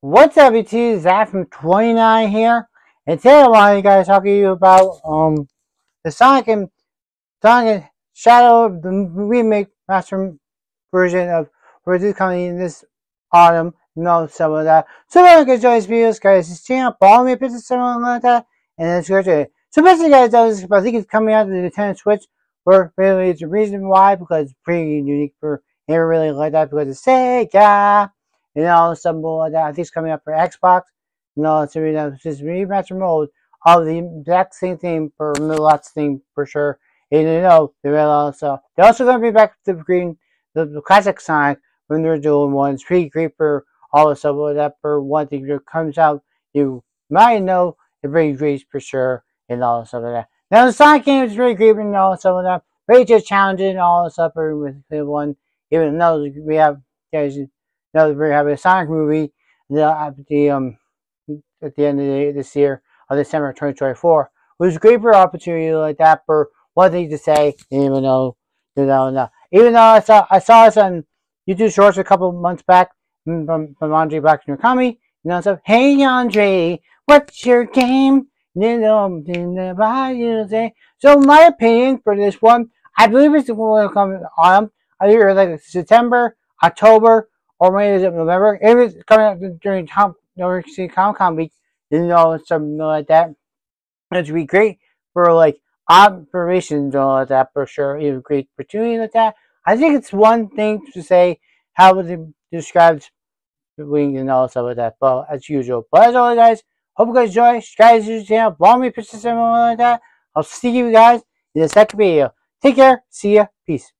What's up, YouTube? Zach from 29 here. And today I want you guys talk to you about um the Sonic and Sonic and Shadow the remake master version of is coming in this autumn. You know some of that. So if you guys enjoy this videos, guys, this channel, follow me, Pinterest, something like that, and then go to it. So basically, guys, I think it's coming out to the Nintendo Switch. For really, it's the reason why because it's pretty unique for. Never really like that because it's Sega you know, some more like that. I think it's coming up for Xbox. Know, it's, it's just remaster mode of the exact same thing for Lots thing for sure. And you know, they're also they're also going to be back to the green, the, the classic Sonic when they're doing one. It's pretty great for all the stuff like that. For one thing that comes out, you might know it's very great for sure, and all the stuff like that. Now the Sonic game is really great and all the stuff like that. Just challenging all the stuff with the one, even though we have guys know we're having a Sonic movie the, at the um at the end of the, this year of December 2024. It was a great for opportunity like that for one thing to say, even though you know, no. even though I saw I saw this on YouTube Shorts a couple months back from from Andre Black and Kami, you know, so hey Andre, what's your game? Know, so my opinion for this one, I believe it's going to come on either like September, October, or maybe it's it November? If it's coming out during Tom New York City Comic Con week, you know, something like that. It'd be great for like observations and all that for sure. It would great opportunity like that. I think it's one thing to say how it describes the wings and all stuff like that. But as usual. But as always, guys, hope you guys enjoy. Subscribe to the channel. Follow me, Pinterest, something like that. I'll see you guys in the second video. Take care. See ya. Peace.